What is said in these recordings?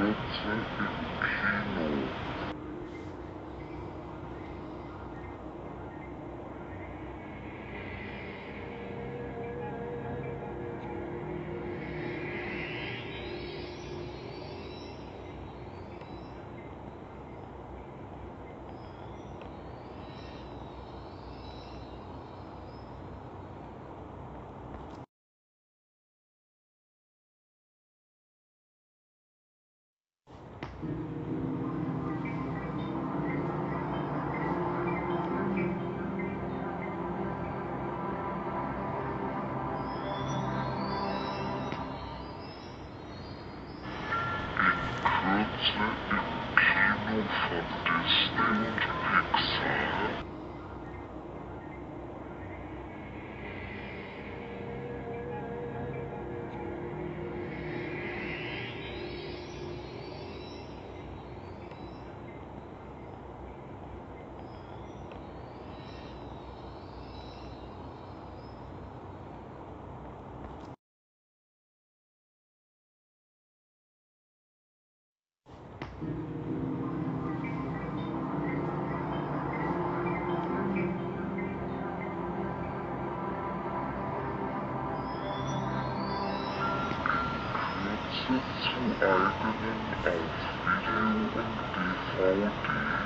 Kürze im Kino in Kürze im Kino von Disney und Pixar. 60 items in of video and defaulted.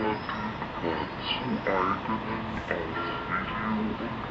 Verfügbar zu eigenen auf Video und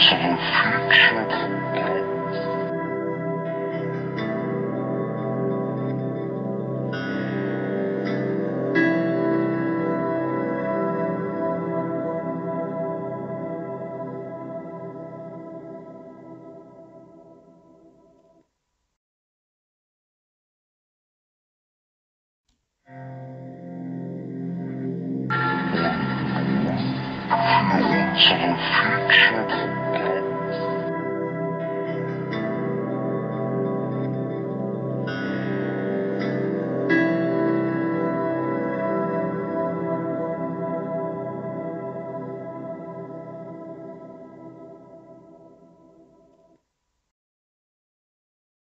To the future. Future.